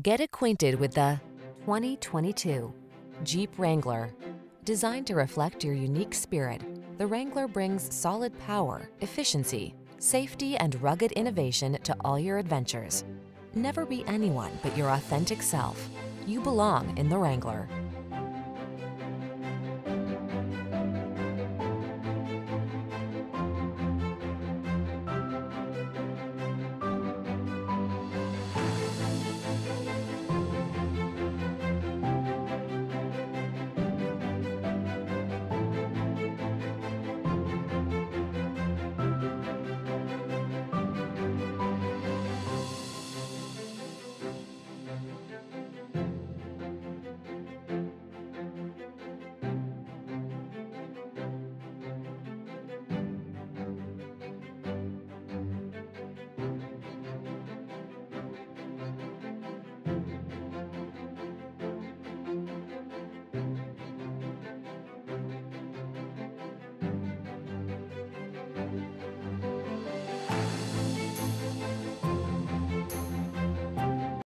Get acquainted with the 2022 Jeep Wrangler. Designed to reflect your unique spirit, the Wrangler brings solid power, efficiency, safety, and rugged innovation to all your adventures. Never be anyone but your authentic self. You belong in the Wrangler.